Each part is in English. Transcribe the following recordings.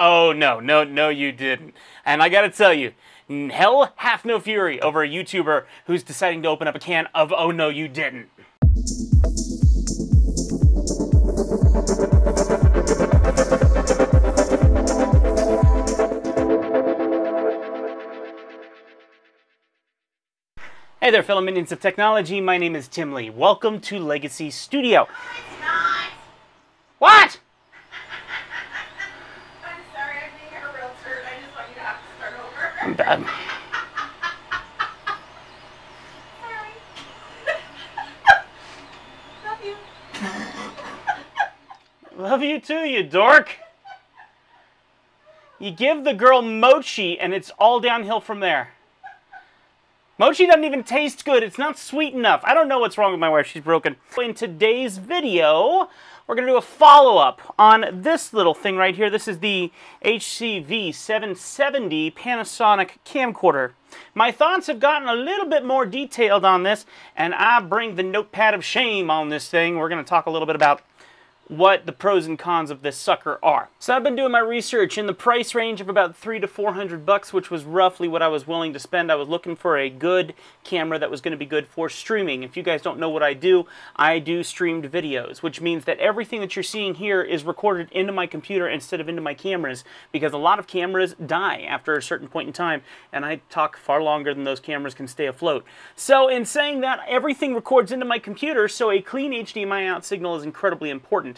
Oh, no, no, no, you didn't. And I gotta tell you, hell hath no fury over a YouTuber who's deciding to open up a can of Oh, no, you didn't. Hey there, fellow minions of technology. My name is Tim Lee. Welcome to Legacy Studio. Not. What? I'm sorry, I'm being a real turd. I just want you to have to start Um, Love you. love you too, you dork. You give the girl mochi, and it's all downhill from there. Mochi doesn't even taste good. It's not sweet enough. I don't know what's wrong with my wife. She's broken. In today's video, we're going to do a follow-up on this little thing right here. This is the HCV 770 Panasonic camcorder. My thoughts have gotten a little bit more detailed on this, and I bring the notepad of shame on this thing. We're going to talk a little bit about what the pros and cons of this sucker are. So I've been doing my research in the price range of about three to four hundred bucks, which was roughly what I was willing to spend. I was looking for a good camera that was going to be good for streaming. If you guys don't know what I do, I do streamed videos, which means that everything that you're seeing here is recorded into my computer instead of into my cameras, because a lot of cameras die after a certain point in time, and I talk far longer than those cameras can stay afloat. So in saying that, everything records into my computer, so a clean HDMI out signal is incredibly important.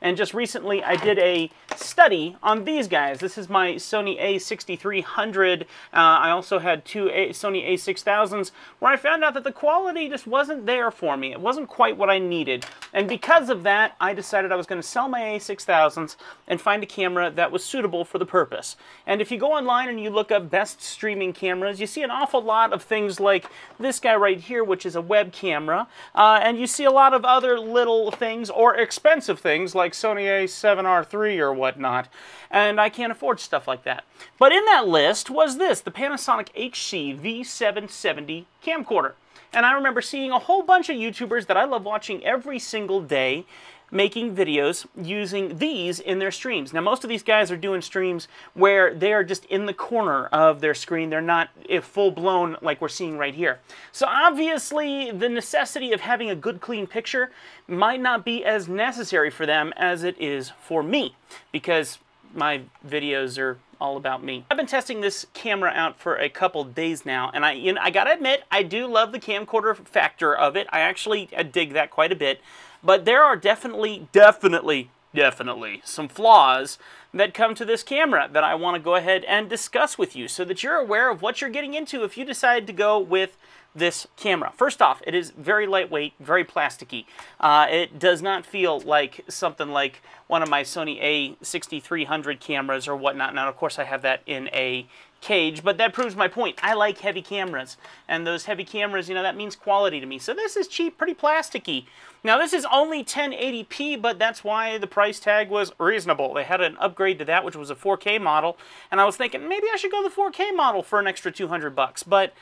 And just recently, I did a study on these guys. This is my Sony A6300. Uh, I also had two a Sony A6000s where I found out that the quality just wasn't there for me. It wasn't quite what I needed. And because of that, I decided I was going to sell my A6000s and find a camera that was suitable for the purpose. And if you go online and you look up best streaming cameras, you see an awful lot of things like this guy right here, which is a web camera. Uh, and you see a lot of other little things or expensive things like Sony A7R3 or whatnot. And I can't afford stuff like that. But in that list was this, the Panasonic HC V770 camcorder. And I remember seeing a whole bunch of YouTubers that I love watching every single day making videos using these in their streams. Now, most of these guys are doing streams where they are just in the corner of their screen. They're not full blown like we're seeing right here. So obviously, the necessity of having a good clean picture might not be as necessary for them as it is for me because my videos are all about me. I've been testing this camera out for a couple days now, and I, you know, I gotta admit, I do love the camcorder factor of it. I actually dig that quite a bit, but there are definitely, definitely, definitely some flaws that come to this camera that I want to go ahead and discuss with you so that you're aware of what you're getting into if you decide to go with this camera. First off, it is very lightweight, very plasticky. Uh, it does not feel like something like one of my Sony A6300 cameras or whatnot. Now, of course, I have that in a cage, but that proves my point. I like heavy cameras, and those heavy cameras, you know, that means quality to me. So this is cheap, pretty plasticky. Now, this is only 1080p, but that's why the price tag was reasonable. They had an upgrade to that, which was a 4K model, and I was thinking maybe I should go the 4K model for an extra 200 bucks, but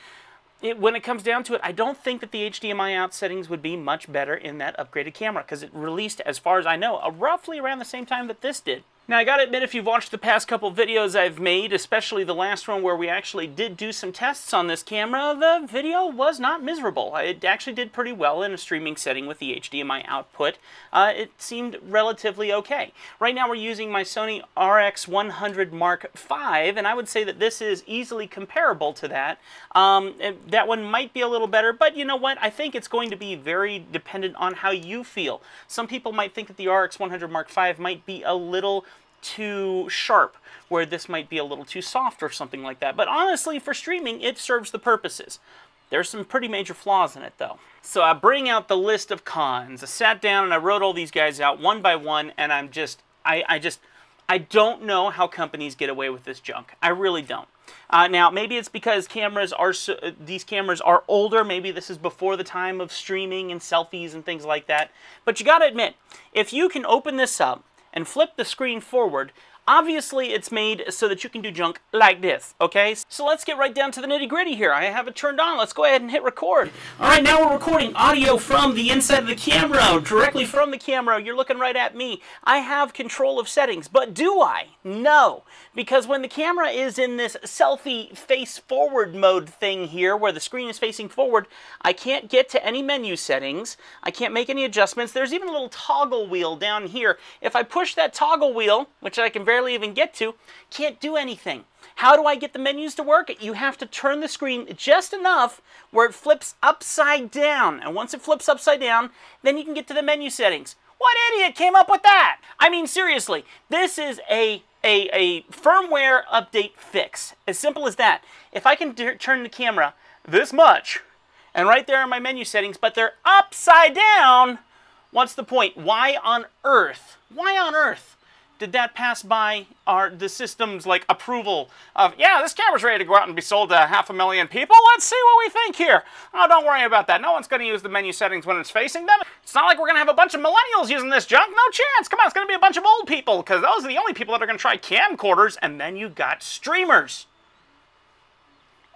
it, when it comes down to it, I don't think that the HDMI out settings would be much better in that upgraded camera because it released, as far as I know, roughly around the same time that this did. Now, I gotta admit, if you've watched the past couple videos I've made, especially the last one where we actually did do some tests on this camera, the video was not miserable. It actually did pretty well in a streaming setting with the HDMI output. Uh, it seemed relatively okay. Right now we're using my Sony RX100 Mark V, and I would say that this is easily comparable to that. Um, that one might be a little better, but you know what? I think it's going to be very dependent on how you feel. Some people might think that the RX100 Mark V might be a little too sharp, where this might be a little too soft or something like that. But honestly, for streaming, it serves the purposes. There's some pretty major flaws in it, though. So I bring out the list of cons. I sat down and I wrote all these guys out one by one, and I'm just, I, I just, I don't know how companies get away with this junk. I really don't. Uh, now, maybe it's because cameras are so, these cameras are older. Maybe this is before the time of streaming and selfies and things like that. But you got to admit, if you can open this up and flip the screen forward, Obviously, it's made so that you can do junk like this, okay? So let's get right down to the nitty gritty here. I have it turned on. Let's go ahead and hit record. All right, now we're recording audio from the inside of the camera, directly from the camera. You're looking right at me. I have control of settings, but do I? No, because when the camera is in this selfie face forward mode thing here, where the screen is facing forward, I can't get to any menu settings. I can't make any adjustments. There's even a little toggle wheel down here. If I push that toggle wheel, which I can very barely even get to, can't do anything. How do I get the menus to work? You have to turn the screen just enough where it flips upside down. And once it flips upside down, then you can get to the menu settings. What idiot came up with that? I mean, seriously, this is a, a, a firmware update fix. As simple as that. If I can turn the camera this much, and right there are my menu settings, but they're upside down, what's the point? Why on earth? Why on earth did that pass by our the system's like approval of yeah this camera's ready to go out and be sold to half a million people? Let's see what we think here. Oh don't worry about that. No one's going to use the menu settings when it's facing them. It's not like we're going to have a bunch of millennials using this junk. No chance. Come on it's going to be a bunch of old people because those are the only people that are going to try camcorders and then you got streamers.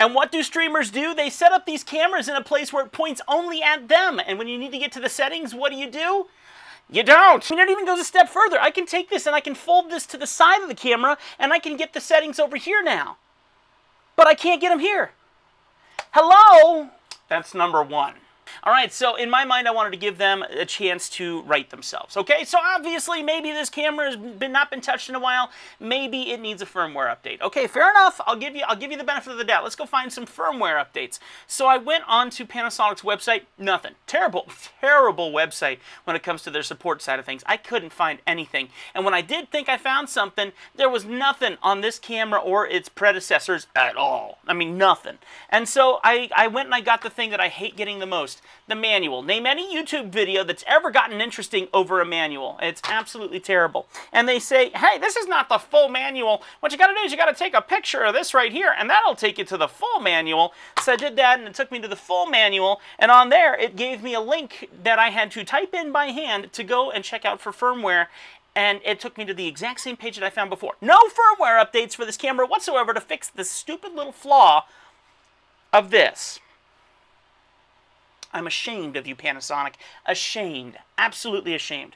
And what do streamers do? They set up these cameras in a place where it points only at them. And when you need to get to the settings, what do you do? You don't! And it even goes a step further. I can take this and I can fold this to the side of the camera and I can get the settings over here now. But I can't get them here. Hello? That's number one. All right, so in my mind, I wanted to give them a chance to right themselves. Okay, so obviously, maybe this camera has been not been touched in a while. Maybe it needs a firmware update. Okay, fair enough. I'll give you I'll give you the benefit of the doubt. Let's go find some firmware updates. So I went on to Panasonic's website. Nothing. Terrible, terrible website when it comes to their support side of things. I couldn't find anything. And when I did think I found something, there was nothing on this camera or its predecessors at all. I mean, nothing. And so I, I went and I got the thing that I hate getting the most the manual. Name any YouTube video that's ever gotten interesting over a manual. It's absolutely terrible. And they say, hey, this is not the full manual. What you got to do is you got to take a picture of this right here, and that'll take you to the full manual. So I did that, and it took me to the full manual. And on there, it gave me a link that I had to type in by hand to go and check out for firmware and it took me to the exact same page that I found before. No firmware updates for this camera whatsoever to fix the stupid little flaw of this. I'm ashamed of you, Panasonic. Ashamed. Absolutely ashamed.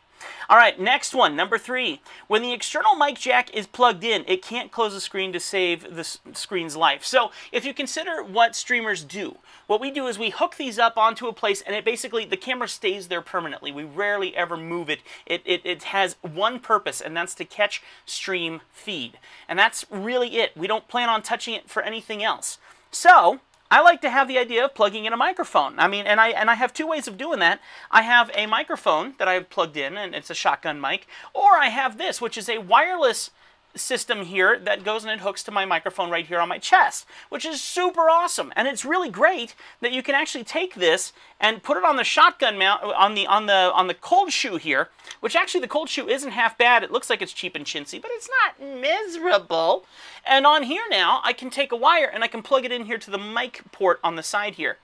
All right, next one, number three. When the external mic jack is plugged in, it can't close the screen to save the screen's life. So if you consider what streamers do, what we do is we hook these up onto a place and it basically, the camera stays there permanently. We rarely ever move it. It, it, it has one purpose and that's to catch stream feed. And that's really it. We don't plan on touching it for anything else. So I like to have the idea of plugging in a microphone. I mean, and I and I have two ways of doing that. I have a microphone that I've plugged in, and it's a shotgun mic, or I have this, which is a wireless system here that goes and it hooks to my microphone right here on my chest, which is super awesome. And it's really great that you can actually take this and put it on the shotgun mount uh, on the on the on the cold shoe here, which actually the cold shoe isn't half bad. It looks like it's cheap and chintzy, but it's not miserable. And on here now, I can take a wire and I can plug it in here to the mic port on the side here.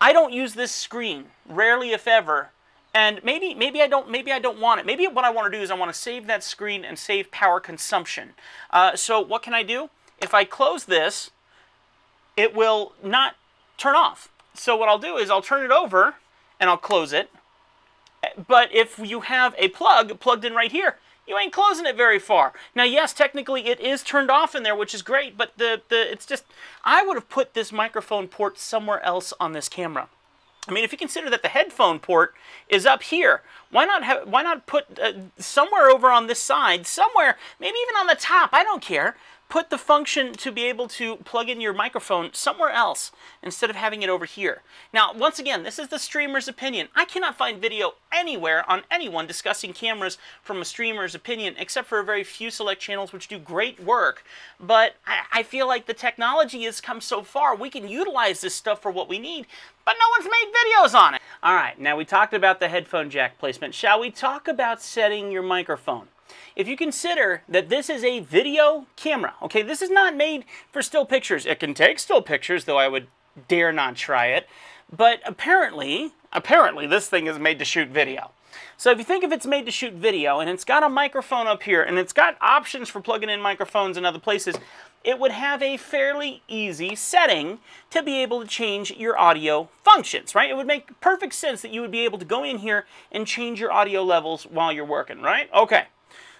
I don't use this screen, rarely if ever, and maybe maybe I don't maybe I don't want it. Maybe what I want to do is I want to save that screen and save power consumption. Uh, so what can I do? If I close this, it will not turn off. So what I'll do is I'll turn it over and I'll close it. But if you have a plug plugged in right here, you ain't closing it very far. Now, yes, technically it is turned off in there, which is great, but the, the it's just, I would have put this microphone port somewhere else on this camera. I mean, if you consider that the headphone port is up here, why not have, why not put uh, somewhere over on this side, somewhere, maybe even on the top, I don't care, put the function to be able to plug in your microphone somewhere else instead of having it over here. Now, once again, this is the streamer's opinion. I cannot find video anywhere on anyone discussing cameras from a streamer's opinion, except for a very few select channels which do great work. But I, I feel like the technology has come so far, we can utilize this stuff for what we need, but no one's made videos on it. All right, now we talked about the headphone jack placement. Shall we talk about setting your microphone? If you consider that this is a video camera, okay, this is not made for still pictures. It can take still pictures, though I would dare not try it. But apparently, apparently this thing is made to shoot video. So if you think if it's made to shoot video and it's got a microphone up here and it's got options for plugging in microphones in other places, it would have a fairly easy setting to be able to change your audio functions, right? It would make perfect sense that you would be able to go in here and change your audio levels while you're working, right? Okay.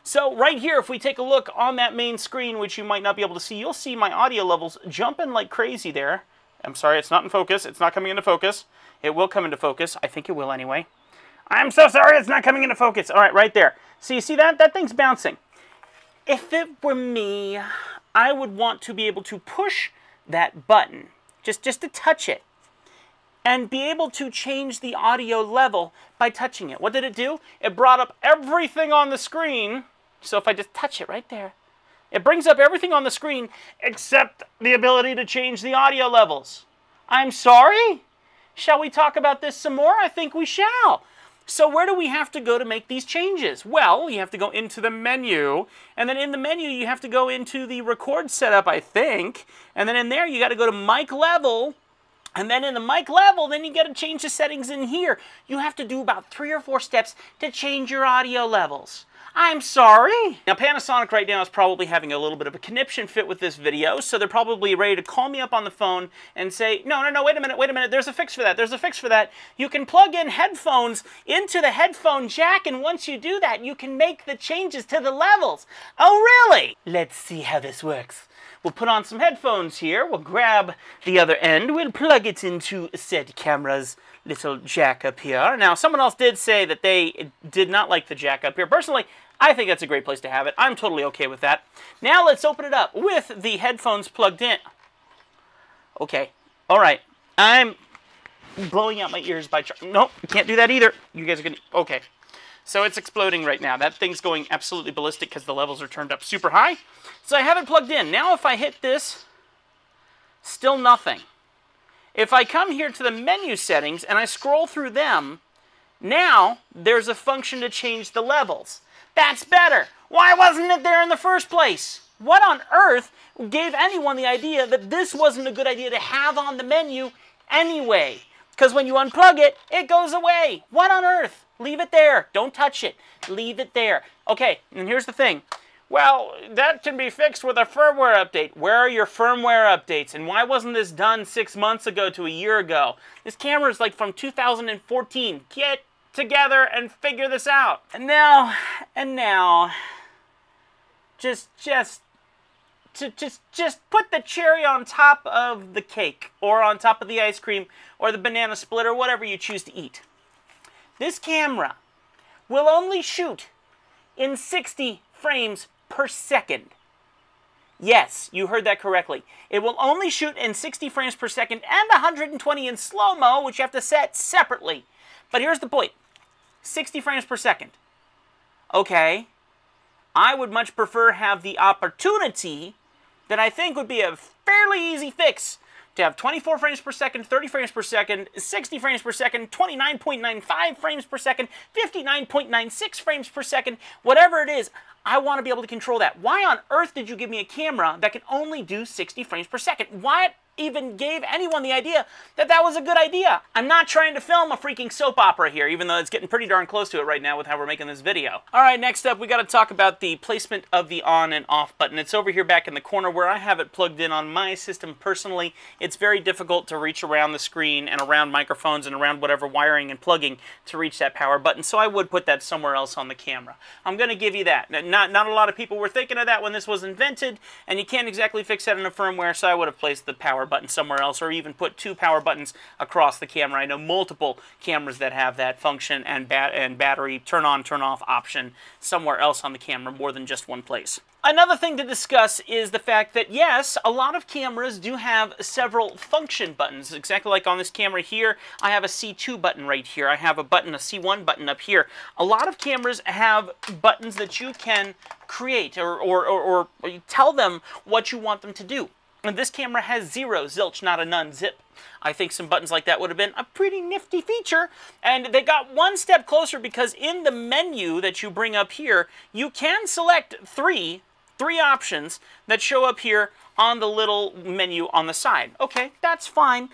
So right here, if we take a look on that main screen, which you might not be able to see, you'll see my audio levels jumping like crazy there. I'm sorry, it's not in focus. It's not coming into focus. It will come into focus. I think it will anyway. I'm so sorry it's not coming into focus. All right, right there. So you see that? That thing's bouncing. If it were me, I would want to be able to push that button, just, just to touch it, and be able to change the audio level by touching it. What did it do? It brought up everything on the screen. So if I just touch it right there, it brings up everything on the screen except the ability to change the audio levels. I'm sorry? Shall we talk about this some more? I think we shall. So where do we have to go to make these changes? Well, you have to go into the menu, and then in the menu you have to go into the record setup, I think, and then in there you got to go to mic level, and then in the mic level, then you got to change the settings in here. You have to do about three or four steps to change your audio levels. I'm sorry. Now Panasonic right now is probably having a little bit of a conniption fit with this video, so they're probably ready to call me up on the phone and say, no, no, no, wait a minute, wait a minute, there's a fix for that, there's a fix for that. You can plug in headphones into the headphone jack, and once you do that, you can make the changes to the levels. Oh, really? Let's see how this works. We'll put on some headphones here, we'll grab the other end, we'll plug it into said camera's little jack up here. Now, someone else did say that they did not like the jack up here. Personally, I think that's a great place to have it. I'm totally okay with that. Now let's open it up with the headphones plugged in. Okay. All right. I'm blowing out my ears by... Nope, can't do that either. You guys are going to... Okay. So it's exploding right now. That thing's going absolutely ballistic because the levels are turned up super high. So I have it plugged in. Now if I hit this, still nothing. If I come here to the menu settings and I scroll through them, now there's a function to change the levels. That's better. Why wasn't it there in the first place? What on earth gave anyone the idea that this wasn't a good idea to have on the menu anyway? Because when you unplug it, it goes away. What on earth? Leave it there. Don't touch it. Leave it there. Okay, and here's the thing. Well, that can be fixed with a firmware update. Where are your firmware updates? And why wasn't this done six months ago to a year ago? This camera is like from 2014. Get together and figure this out. And now, and now, just, just, to just, just put the cherry on top of the cake, or on top of the ice cream, or the banana split, or whatever you choose to eat. This camera will only shoot in 60 frames per second. Yes, you heard that correctly. It will only shoot in 60 frames per second and 120 in slow-mo, which you have to set separately. But here's the 60 frames per second. Okay, I would much prefer have the opportunity that I think would be a fairly easy fix to have 24 frames per second, 30 frames per second, 60 frames per second, 29.95 frames per second, 59.96 frames per second, whatever it is, I want to be able to control that. Why on earth did you give me a camera that can only do 60 frames per second? Why even gave anyone the idea that that was a good idea. I'm not trying to film a freaking soap opera here, even though it's getting pretty darn close to it right now with how we're making this video. All right, next up, we got to talk about the placement of the on and off button. It's over here back in the corner where I have it plugged in on my system personally. It's very difficult to reach around the screen and around microphones and around whatever wiring and plugging to reach that power button, so I would put that somewhere else on the camera. I'm going to give you that. Not, not a lot of people were thinking of that when this was invented, and you can't exactly fix that in a firmware, so I would have placed the power button somewhere else or even put two power buttons across the camera. I know multiple cameras that have that function and, bat and battery turn on, turn off option somewhere else on the camera more than just one place. Another thing to discuss is the fact that yes, a lot of cameras do have several function buttons. Exactly like on this camera here, I have a C2 button right here. I have a button, a C1 button up here. A lot of cameras have buttons that you can create or, or, or, or tell them what you want them to do. And this camera has zero, zilch, not a none, zip. I think some buttons like that would have been a pretty nifty feature. And they got one step closer because in the menu that you bring up here, you can select three, three options that show up here on the little menu on the side. Okay, that's fine.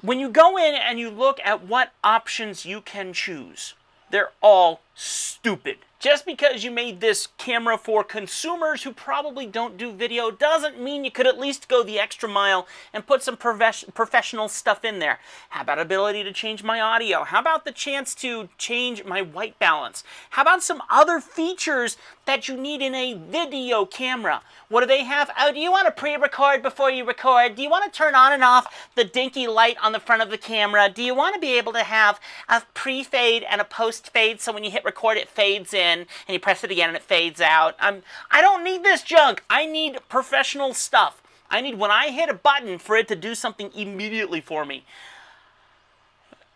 When you go in and you look at what options you can choose, They're all stupid. Just because you made this camera for consumers who probably don't do video doesn't mean you could at least go the extra mile and put some profes- professional stuff in there. How about ability to change my audio? How about the chance to change my white balance? How about some other features that you need in a video camera? What do they have? Oh, do you want to pre-record before you record? Do you want to turn on and off the dinky light on the front of the camera? Do you want to be able to have a pre-fade and a post-fade so when you hit record it fades in and you press it again and it fades out? I'm, I don't need this junk. I need professional stuff. I need when I hit a button for it to do something immediately for me.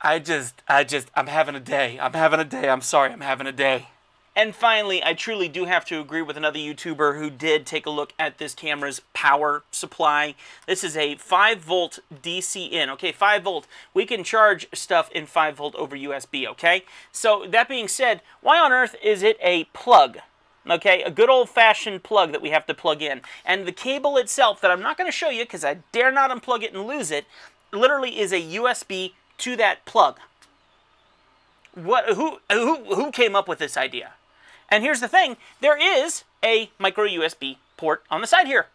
I just, I just, I'm having a day. I'm having a day. I'm sorry, I'm having a day. And finally, I truly do have to agree with another YouTuber who did take a look at this camera's power supply. This is a 5 volt DC in, okay, 5 volt. We can charge stuff in 5 volt over USB, okay? So that being said, why on earth is it a plug? Okay, a good old-fashioned plug that we have to plug in. And the cable itself that I'm not going to show you because I dare not unplug it and lose it, literally is a USB to that plug. What, who, who, who came up with this idea? And here's the thing, there is a micro USB port on the side here.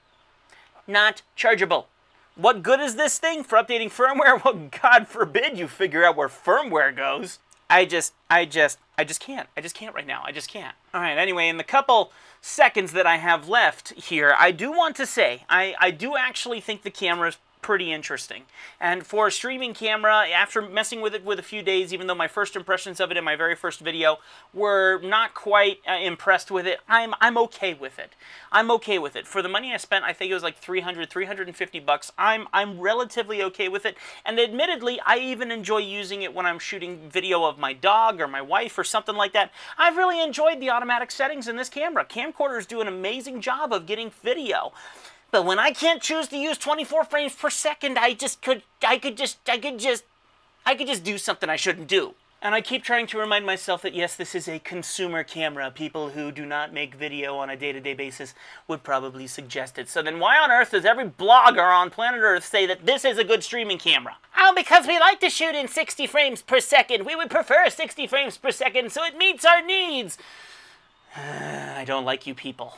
Not chargeable. What good is this thing for updating firmware? Well, God forbid you figure out where firmware goes. I just, I just, I just can't. I just can't right now. I just can't. All right, anyway, in the couple seconds that I have left here, I do want to say, I, I do actually think the camera's pretty interesting. And for a streaming camera, after messing with it with a few days, even though my first impressions of it in my very first video were not quite uh, impressed with it, I'm, I'm okay with it. I'm okay with it. For the money I spent, I think it was like 300, 350 bucks. I'm, I'm relatively okay with it. And admittedly, I even enjoy using it when I'm shooting video of my dog or my wife or something like that. I've really enjoyed the automatic settings in this camera. Camcorders do an amazing job of getting video. But when I can't choose to use 24 frames per second, I just could, I could just, I could just, I could just do something I shouldn't do. And I keep trying to remind myself that yes, this is a consumer camera. People who do not make video on a day-to-day basis would probably suggest it. So then why on earth does every blogger on planet Earth say that this is a good streaming camera? Oh, because we like to shoot in 60 frames per second. We would prefer 60 frames per second so it meets our needs. I don't like you people.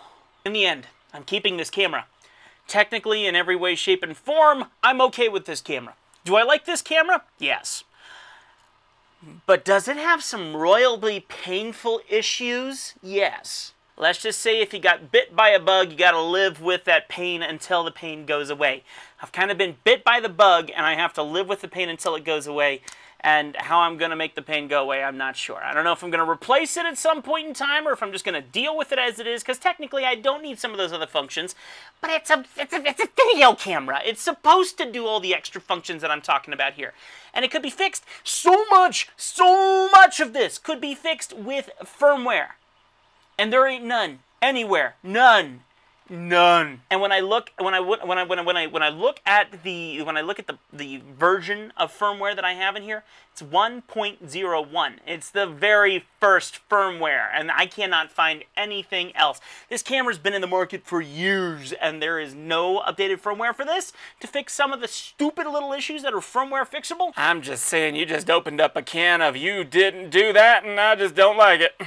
In the end, I'm keeping this camera. Technically, in every way, shape, and form, I'm okay with this camera. Do I like this camera? Yes. But does it have some royally painful issues? Yes. Let's just say if you got bit by a bug, you got to live with that pain until the pain goes away. I've kind of been bit by the bug, and I have to live with the pain until it goes away. And how I'm going to make the pain go away, I'm not sure. I don't know if I'm going to replace it at some point in time or if I'm just going to deal with it as it is, because technically I don't need some of those other functions. But it's a, it's, a, it's a video camera. It's supposed to do all the extra functions that I'm talking about here. And it could be fixed. So much, so much of this could be fixed with firmware. And there ain't none anywhere. None. None. And when I look when I when I when I when I when I look at the when I look at the the version of firmware that I have in here, it's 1.01. It's the very first firmware and I cannot find anything else. This camera's been in the market for years and there is no updated firmware for this to fix some of the stupid little issues that are firmware fixable. I'm just saying you just opened up a can of you didn't do that and I just don't like it.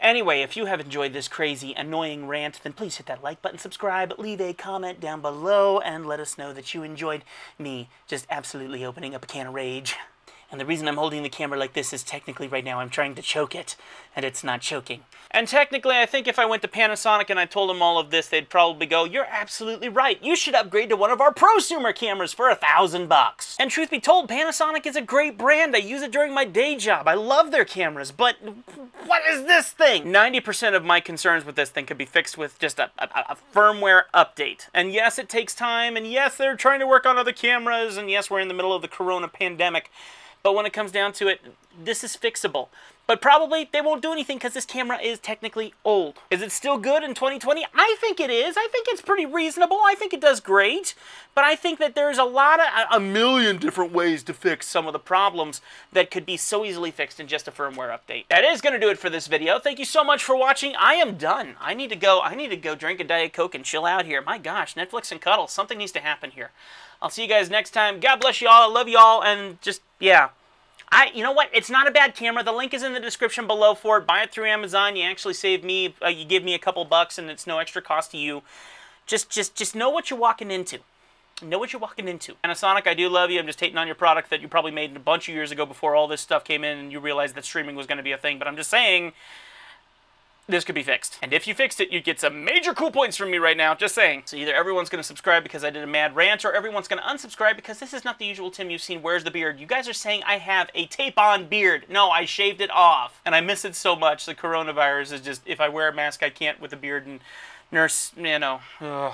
Anyway, if you have enjoyed this crazy, annoying rant, then please hit that like button, subscribe, leave a comment down below, and let us know that you enjoyed me just absolutely opening up a can of rage. And the reason I'm holding the camera like this is technically right now I'm trying to choke it, and it's not choking. And technically, I think if I went to Panasonic and I told them all of this, they'd probably go, you're absolutely right. You should upgrade to one of our prosumer cameras for a thousand bucks. And truth be told, Panasonic is a great brand. I use it during my day job. I love their cameras, but what is this thing? 90% of my concerns with this thing could be fixed with just a, a, a firmware update. And yes, it takes time, and yes, they're trying to work on other cameras, and yes, we're in the middle of the corona pandemic. But when it comes down to it, this is fixable. But probably they won't do anything because this camera is technically old. Is it still good in 2020? I think it is. I think it's pretty reasonable. I think it does great. But I think that there's a lot of, a million different ways to fix some of the problems that could be so easily fixed in just a firmware update. That is going to do it for this video. Thank you so much for watching. I am done. I need to go, I need to go drink a Diet Coke and chill out here. My gosh, Netflix and cuddle. Something needs to happen here. I'll see you guys next time. God bless you all. I love you all. And just, yeah. I, you know what? It's not a bad camera. The link is in the description below for it. Buy it through Amazon. You actually save me. Uh, you give me a couple bucks, and it's no extra cost to you. Just, just, just know what you're walking into. Know what you're walking into. Panasonic, I do love you. I'm just hating on your product that you probably made a bunch of years ago before all this stuff came in and you realized that streaming was going to be a thing. But I'm just saying, this could be fixed. And if you fixed it, you'd get some major cool points from me right now, just saying. So either everyone's to subscribe because I did a mad rant, or everyone's to unsubscribe because this is not the usual Tim you've seen. Where's the beard? You guys are saying I have a tape-on beard. No, I shaved it off. And I miss it so much. The coronavirus is just, if I wear a mask, I can't with a beard and nurse, you know. Ugh.